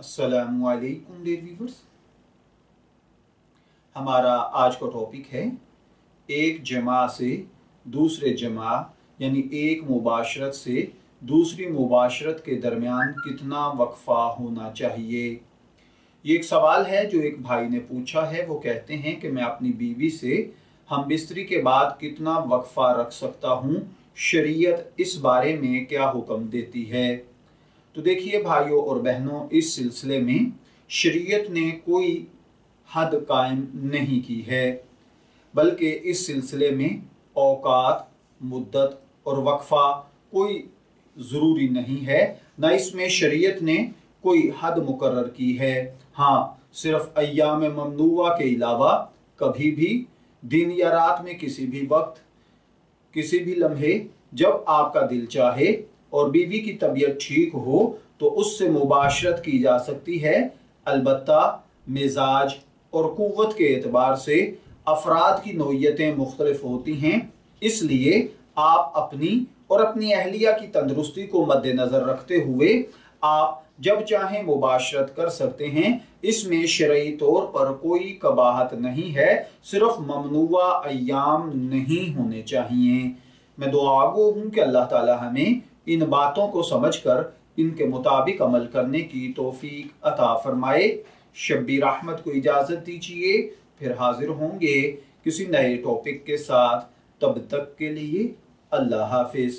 असलकुम dare viewers हमारा आज का टॉपिक है एक जमा से दूसरे जमा, यानी एक मुबाशरत से दूसरी मुबाशरत के दरमियान कितना वक्फा होना चाहिए? ये एक सवाल है जो एक भाई ने पूछा है। वो कहते हैं कि मैं अपनी बीवी से हम बिस्तरी के बाद कितना वक्फा रख सकता हूँ? शरीयत इस बारे में क्या हुक्म देती है? तो देखिए भाइयों और बहनों, इस सिलसिले में शरीयत ने कोई हद कायम नहीं की है, बल्कि इस सिलसिले में औकात, मुद्दत और वक्फा कोई ज़रूरी नहीं है। न इसमें शरीयत ने कोई हद मुकर की है। हाँ सिर्फ़ अयाम ममनुआ के अलावा कभी भी, दिन या रात में किसी भी वक्त, किसी भी लम्हे, जब आपका दिल चाहे और बीवी की तबीयत ठीक हो तो उससे मुबाशरत की जा सकती है। अलबत्ता मिजाज और क़वत के एतबार से अफराद की नोयतें मुख्तलिफ़ होती हैं। इसलिए आप अपनी और अपनी अहलिया की तंदरुस्ती को मद्देनज़र रखते हुए आप जब चाहें मुबाशरत कर सकते हैं। इसमें शरई तौर पर कोई कबाहत नहीं है। सिर्फ़ ममनुआ अयाम नहीं होने चाहिए। मैं दुआ गो हूँ कि अल्लाह ताला हमें इन बातों को समझकर इनके मुताबिक अमल करने की तोफीक अता फरमाए। शब्बीर अहमद को इजाज़त दीजिए, फिर हाजिर होंगे किसी नए टॉपिक के साथ। तब तक के लिए अल्लाह हाफिज़।